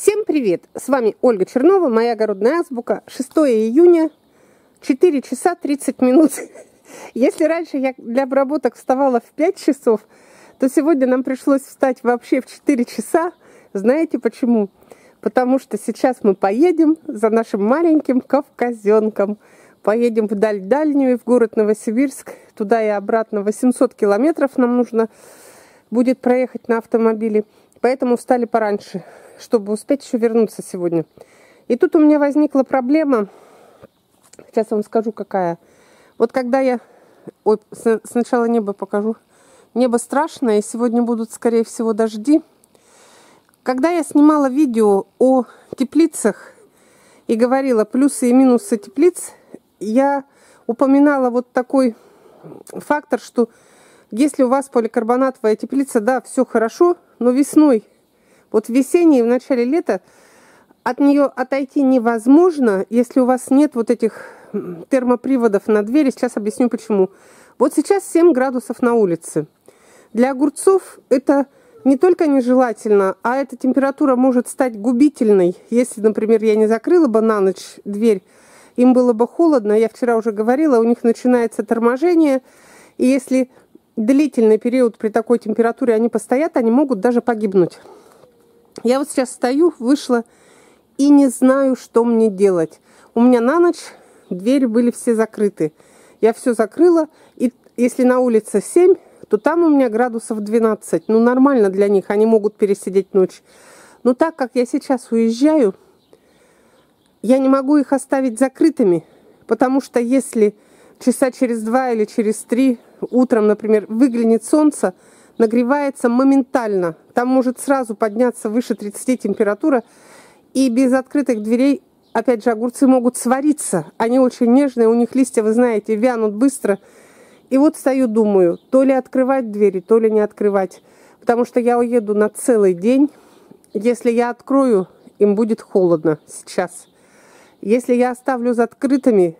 Всем привет! С вами Ольга Чернова, моя огородная азбука. 6 июня, 4 часа 30 минут. Если раньше я для обработок вставала в 5 часов, то сегодня нам пришлось встать вообще в 4 часа. Знаете почему? Потому что сейчас мы поедем за нашим маленьким кавказенком. Поедем в даль дальнюю, в город Новосибирск. Туда и обратно 800 километров нам нужно будет проехать на автомобиле. Поэтому встали пораньше, чтобы успеть еще вернуться сегодня. И тут у меня возникла проблема. Сейчас вам скажу, какая. Вот когда я... Ой, сначала небо покажу. Небо страшное, и сегодня будут, скорее всего, дожди. Когда я снимала видео о теплицах и говорила плюсы и минусы теплиц, я упоминала вот такой фактор, что если у вас поликарбонатовая теплица, да, все хорошо, но весной, вот в весеннее и в начале лета от нее отойти невозможно, если у вас нет вот этих термоприводов на двери. Сейчас объясню почему. Вот сейчас 7 градусов на улице. Для огурцов это не только нежелательно, а эта температура может стать губительной. Если, например, я не закрыла бы на ночь дверь, им было бы холодно. Я вчера уже говорила, у них начинается торможение. И если длительный период при такой температуре они постоят, они могут даже погибнуть. Я вот сейчас стою, вышла и не знаю, что мне делать. У меня на ночь двери были все закрыты. Я все закрыла, и если на улице 7, то там у меня градусов 12. Ну, нормально для них, они могут пересидеть ночь. Но так как я сейчас уезжаю, я не могу их оставить закрытыми, потому что если часа через два или через три утром, например, выглянет солнце, нагревается моментально. Там может сразу подняться выше 30 температура. И без открытых дверей, опять же, огурцы могут свариться. Они очень нежные, у них листья, вы знаете, вянут быстро. И вот стою, думаю, то ли открывать двери, то ли не открывать. Потому что я уеду на целый день. Если я открою, им будет холодно сейчас. Если я оставлю за открытыми,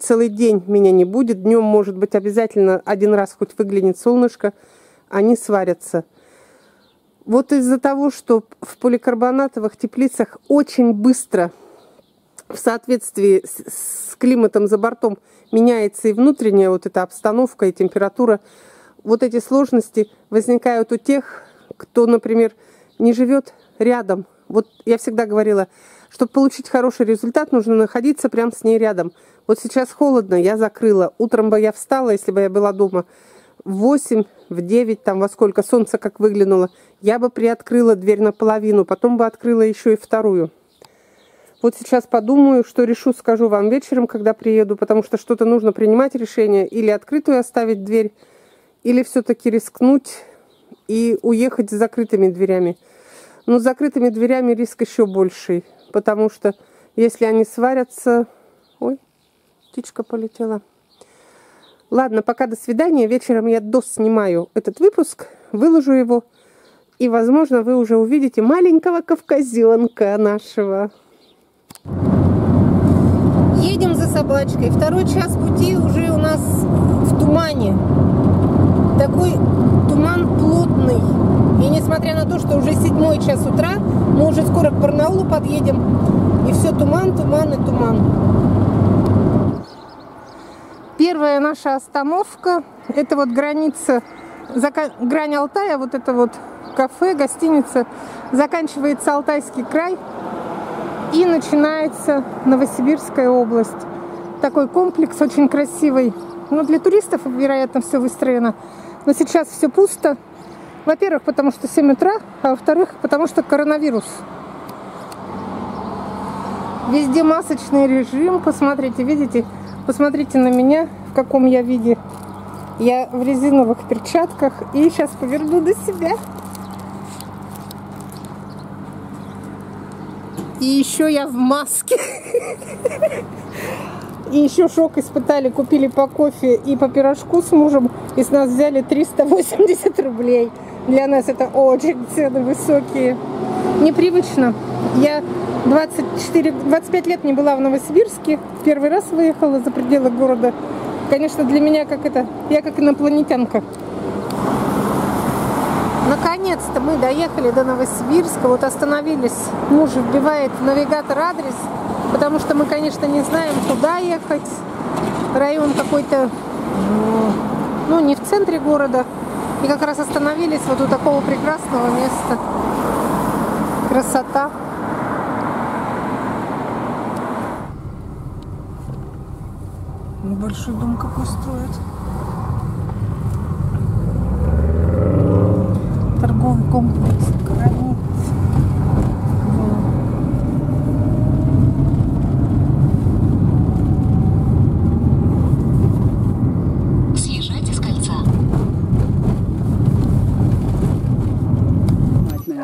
целый день меня не будет. Днем, может быть, обязательно один раз хоть выглянет солнышко, они сварятся. Вот из-за того, что в поликарбонатовых теплицах очень быстро в соответствии с, климатом за бортом меняется и внутренняя вот эта обстановка и температура, вот эти сложности возникают у тех, кто, например, не живет рядом. Вот я всегда говорила, чтобы получить хороший результат, нужно находиться прямо с ней рядом. Вот сейчас холодно, я закрыла. Утром бы я встала, если бы я была дома, в 8, в 9, там во сколько солнце как выглянуло, я бы приоткрыла дверь наполовину, потом бы открыла еще и вторую. Вот сейчас подумаю, что решу, скажу вам вечером, когда приеду, потому что что-то нужно принимать решение, или открытую оставить дверь, или все-таки рискнуть и уехать с закрытыми дверями. Но с закрытыми дверями риск еще больший, потому что если они сварятся... Птичка полетела. Ладно, пока до свидания. Вечером я доснимаю этот выпуск, выложу его. И, возможно, вы уже увидите маленького кавказенка нашего. Едем за собачкой. Второй час пути уже у нас в тумане. Такой туман плотный. И несмотря на то, что уже седьмой час утра, мы уже скоро к Барнаулу подъедем. И все туман, туман и туман. Первая наша остановка, это вот граница, грань Алтая, вот это вот кафе, гостиница, заканчивается Алтайский край и начинается Новосибирская область. Такой комплекс очень красивый. Ну, для туристов, вероятно, все выстроено. Но сейчас все пусто. Во-первых, потому что 7 утра, а во-вторых, потому что коронавирус. Везде масочный режим. Посмотрите, видите, Посмотрите на меня, в каком я виде. Я в резиновых перчатках. И сейчас поверну до себя. И еще я в маске. И еще шок испытали, купили по кофе и по пирожку с мужем, и с нас взяли 380 рублей. Для нас это очень цены высокие. Непривычно. Я 24, 25 лет не была в Новосибирске. Первый раз выехала за пределы города. Конечно, для меня как это, я как инопланетянка. Наконец-то мы доехали до Новосибирска. Вот остановились. Муж вбивает в навигатор адрес, потому что мы, конечно, не знаем, куда ехать. Район какой-то, ну, не в центре города. И как раз остановились вот у такого прекрасного места. Красота. Большой дом какой строят. торговый комплекс гранит.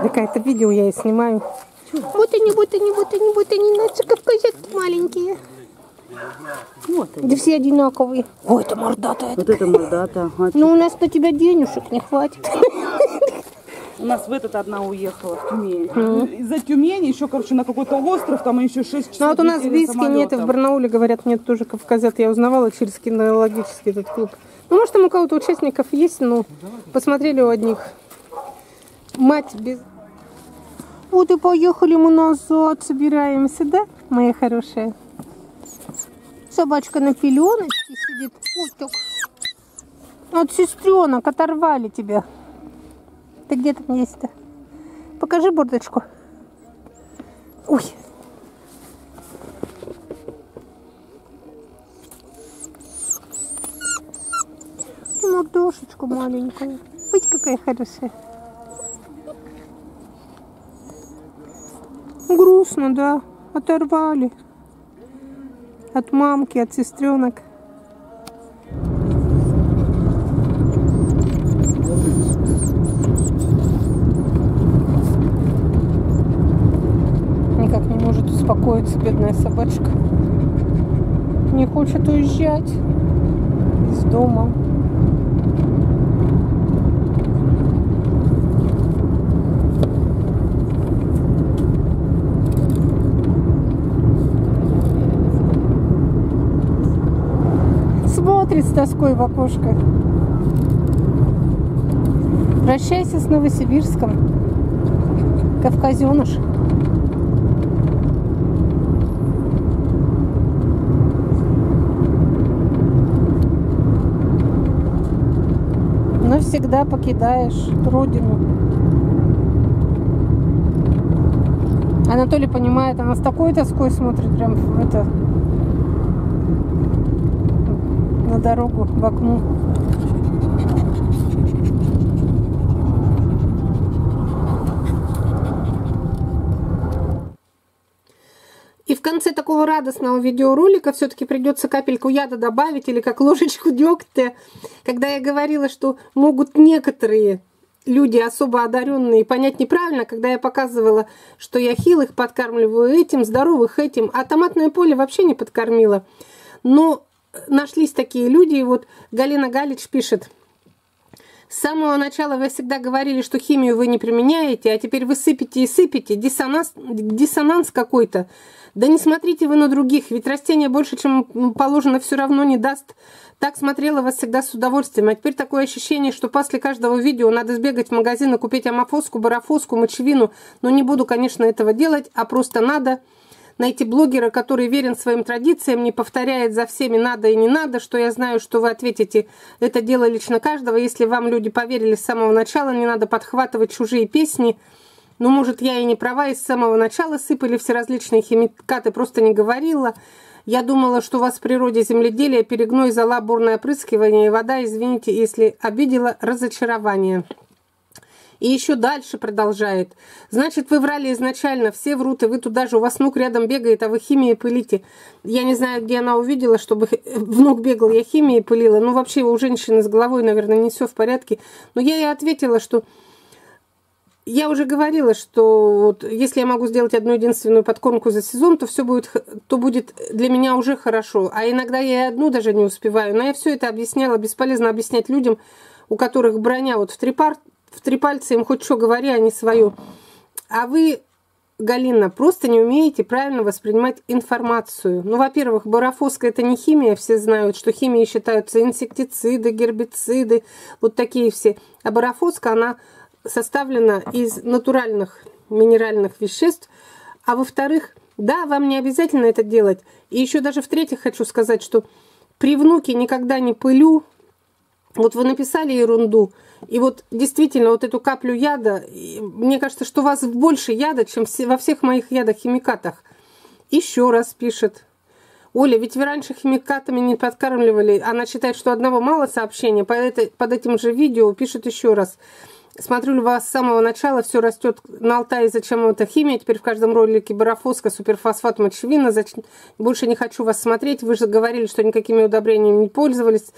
Какая-то видео я и снимаю. Вот они, вот они, вот они, вот они, наши кавказятки маленькие. Вот они. Да все одинаковые. Ой, это мордатая. Вот это мордата. А Ну, у нас на тебя денежек не хватит. У нас в этот одна уехала, в Тюмень. Из-за Тюмени еще, короче, на какой-то остров, там еще 6 часов Ну, вот у нас в Бийске нет, и в. Барнауле, говорят, нет тоже кавказят. Я узнавала через кинологический этот клуб. Ну, может, там у кого-то участников есть, но посмотрели у одних. Мать без... Вот и поехали мы назад, собираемся, да, моя хорошая? Собачка на пеленочке сидит. Так. Вот сестренок, оторвали тебя. Ты где там есть-то? Покажи бордочку. Ой. Мордошечку маленькую. Будь какая хорошая. Грустно, да. Оторвали. От мамки, от сестренок. Никак не может успокоиться бедная собачка. Не хочет уезжать из дома. Смотрит с тоской в окошко. Прощайся с Новосибирском. Кавказеныш. Навсегда покидаешь родину. Анатолий понимает, она с такой тоской смотрит прям в это на дорогу в окно. И в конце такого радостного видеоролика все-таки придется капельку яда добавить или как ложечку дегтя, когда я говорила, что могут некоторые люди особо одаренные понять неправильно, когда я показывала, что я хилых подкармливаю этим, здоровых этим, а томатное поле вообще не подкормила. Но нашлись такие люди, и вот Галина Галич пишет, с самого начала вы всегда говорили, что химию вы не применяете, а теперь вы сыпете и сыпете. Диссонанс, диссонанс какой-то. Да не смотрите вы на других, ведь растение больше, чем положено, все равно не даст. Так смотрела вас всегда с удовольствием. А теперь такое ощущение, что после каждого видео надо сбегать в магазин и купить амофоску, барафоску, мочевину. Но не буду, конечно, этого делать, а просто надо найти блогера, который верен своим традициям, не повторяет за всеми надо и не надо, что я знаю, что вы ответите, это дело лично каждого. Если вам люди поверили с самого начала, не надо подхватывать чужие песни. Ну, может, я и не права, и с самого начала сыпали все различные химикаты, просто не говорила. Я думала, что у вас в природе земледелия перегной, зола, бурное опрыскивание и вода, извините, если обидела, разочарование. И еще дальше продолжает. Значит, вы врали изначально, все врут, и вы туда же, у вас внук рядом бегает, а вы химией пылите. Я не знаю, где она увидела, чтобы внук бегал, я химией пылила. Ну, вообще, у женщины с головой, наверное, не все в порядке. Но я ей ответила, что я уже говорила, что вот если я могу сделать одну единственную подкормку за сезон, то все будет, то будет для меня уже хорошо. А иногда я и одну даже не успеваю. Но я все это объясняла, бесполезно объяснять людям, у которых броня вот в три, пар, в три пальца, им хоть что говори, а не свою. А вы, Галина, просто не умеете правильно воспринимать информацию. Ну, во-первых, барафоска это не химия, все знают, что химией считаются инсектициды, гербициды, вот такие все. А барафоска, она составлена из натуральных минеральных веществ. А во-вторых, да, вам не обязательно это делать. И еще даже в-третьих хочу сказать, что при внуке никогда не пылю. Вот вы написали ерунду, и вот действительно вот эту каплю яда, мне кажется, что у вас больше яда, чем во всех моих ядах-химикатах. Еще раз пишет. Оля, ведь вы раньше химикатами не подкармливали. Она считает, что одного мало сообщения. Под, этим же видео пишет еще раз. Смотрю, у вас с самого начала все растет на Алтае, зачем это химия, теперь в каждом ролике барафоска, суперфосфат, мочевина, больше не хочу вас смотреть, вы же говорили, что никакими удобрениями не пользовались.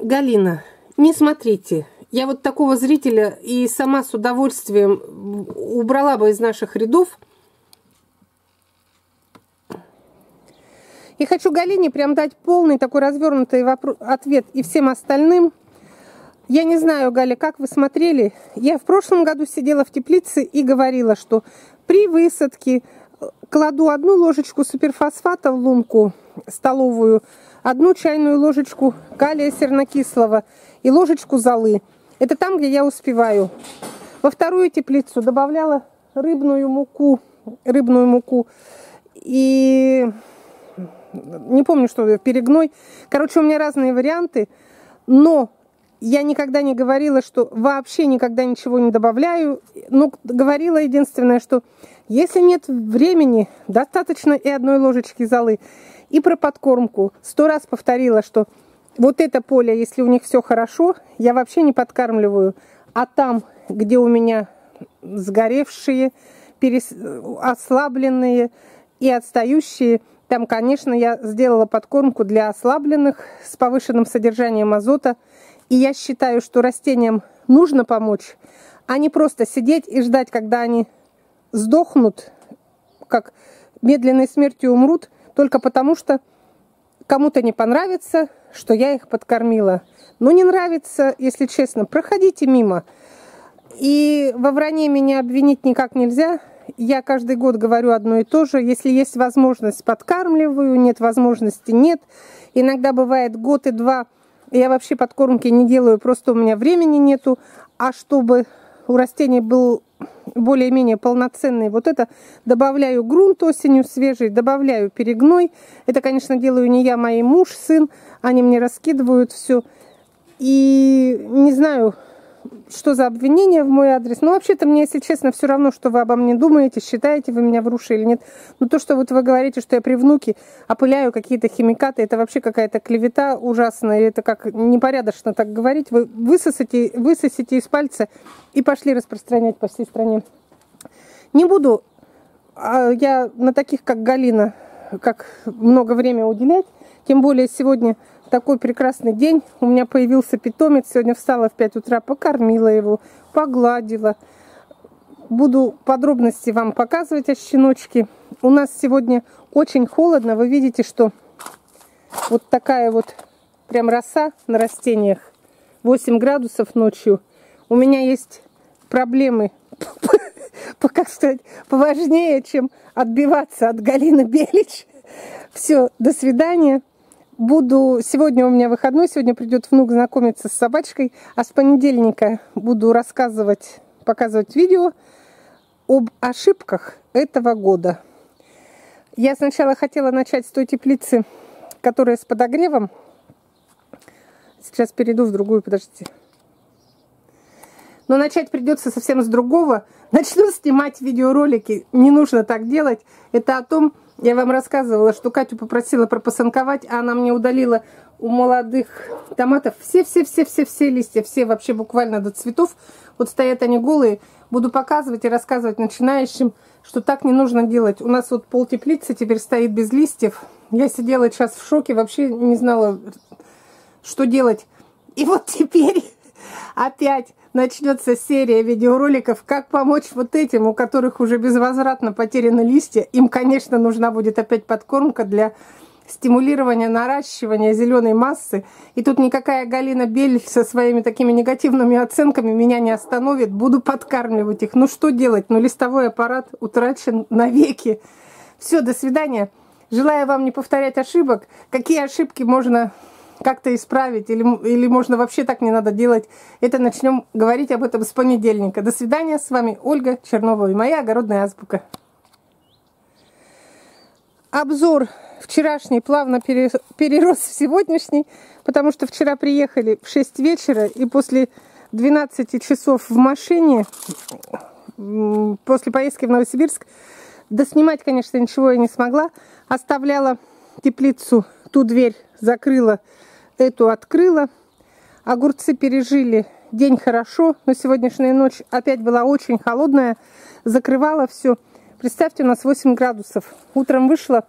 Галина, не смотрите. Я вот такого зрителя и сама с удовольствием убрала бы из наших рядов. И хочу Галине прям дать полный такой развернутый ответ и всем остальным – я не знаю, Галя, как вы смотрели. Я в прошлом году сидела в теплице и говорила, что при высадке кладу одну ложечку суперфосфата в лунку столовую, одну чайную ложечку калия сернокислого и ложечку золы. Это там, где я успеваю. Во вторую теплицу добавляла рыбную муку, рыбную муку и не помню, что перегной. Короче, у меня разные варианты, но я никогда не говорила, что вообще никогда ничего не добавляю. Ну, говорила единственное, что если нет времени, достаточно и одной ложечки золы. И про подкормку. Сто раз повторила, что вот это поле, если у них все хорошо, я вообще не подкармливаю. А там, где у меня сгоревшие, перес... ослабленные и отстающие, там, конечно, я сделала подкормку для ослабленных с повышенным содержанием азота – и я считаю, что растениям нужно помочь, а не просто сидеть и ждать, когда они сдохнут, как медленной смертью умрут, только потому что кому-то не понравится, что я их подкормила. Но не нравится, если честно, проходите мимо. И во вранье меня обвинить никак нельзя. Я каждый год говорю одно и то же. Если есть возможность, подкармливаю, нет возможности, нет. Иногда бывает год и два я вообще подкормки не делаю, просто у меня времени нету. А чтобы у растений был более-менее полноценный, вот это добавляю грунт осенью свежий, добавляю перегной. Это, конечно, делаю не я, а мой муж, сын. Они мне раскидывают все. И не знаю, что за обвинение в мой адрес. Ну, вообще-то мне, если честно, все равно, что вы обо мне думаете, считаете вы меня вруши или нет. Но то, что вот вы говорите, что я при внуке опыляю какие-то химикаты, это вообще какая-то клевета ужасная. Это как непорядочно так говорить. Вы высосите, высосите из пальца и пошли распространять по всей стране. Не буду а я на таких, как Галина, как много времени уделять. Тем более сегодня такой прекрасный день. У меня появился питомец. Сегодня встала в 5 утра, покормила его, погладила. Буду подробности вам показывать о щеночке. У нас сегодня очень холодно. Вы видите, что вот такая вот прям роса на растениях. 8 градусов ночью. У меня есть проблемы, как сказать, поважнее, чем отбиваться от Галины Белич. Все, до свидания. Буду... Сегодня у меня выходной, сегодня придет внук знакомиться с собачкой, а с понедельника буду рассказывать, показывать видео об ошибках этого года. Я сначала хотела начать с той теплицы, которая с подогревом. Сейчас перейду в другую, подождите. Но начать придется совсем с другого. Начну снимать видеоролики. Не нужно так делать. Это о том, я вам рассказывала, что Катю попросила пропасанковать, а она мне удалила у молодых томатов все-все-все-все-все листья, все вообще буквально до цветов. Вот стоят они голые. Буду показывать и рассказывать начинающим, что так не нужно делать. У нас вот пол теплицы теперь стоит без листьев. Я сидела сейчас в шоке, вообще не знала, что делать. И вот теперь опять начнется серия видеороликов, как помочь вот этим, у которых уже безвозвратно потеряны листья. Им, конечно, нужна будет опять подкормка для стимулирования наращивания зеленой массы. И тут никакая Галина Бель со своими такими негативными оценками меня не остановит. Буду подкармливать их. Ну что делать? Ну листовой аппарат утрачен навеки. Все, до свидания. Желаю вам не повторять ошибок. Какие ошибки можно как-то исправить, или, или можно вообще так не надо делать, это начнем говорить об этом с понедельника. До свидания, с вами Ольга Чернова и моя огородная азбука. Обзор вчерашний плавно перерос в сегодняшний, потому что вчера приехали в 6 вечера, и после 12 часов в машине, после поездки в Новосибирск, да снимать, конечно, ничего я не смогла. Оставляла теплицу, ту дверь закрыла, эту открыла. Огурцы пережили день хорошо, но сегодняшняя ночь опять была очень холодная. Закрывала все. Представьте, у нас 8 градусов. Утром вышла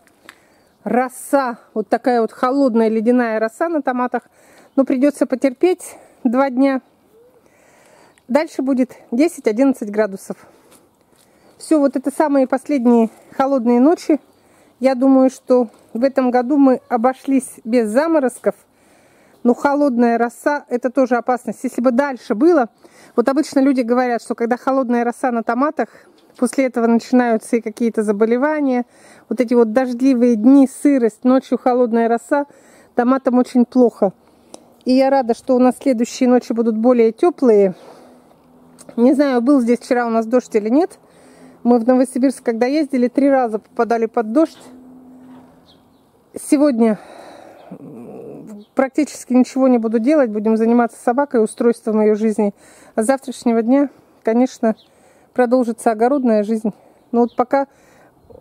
роса, вот такая вот холодная ледяная роса на томатах. Но придется потерпеть два дня. Дальше будет 10-11 градусов. Все, вот это самые последние холодные ночи. Я думаю, что в этом году мы обошлись без заморозков. Но холодная роса – это тоже опасность. Если бы дальше было, вот обычно люди говорят, что когда холодная роса на томатах, после этого начинаются и какие-то заболевания. Вот эти вот дождливые дни, сырость, ночью холодная роса, томатам очень плохо. И я рада, что у нас следующие ночи будут более теплые. Не знаю, был здесь вчера у нас дождь или нет. Мы в Новосибирск, когда ездили, три раза попадали под дождь. Сегодня практически ничего не буду делать. Будем заниматься собакой, устройством ее жизни. А с завтрашнего дня, конечно, продолжится огородная жизнь. Но вот пока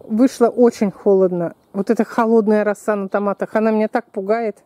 вышло очень холодно. Вот эта холодная роса на томатах, она меня так пугает.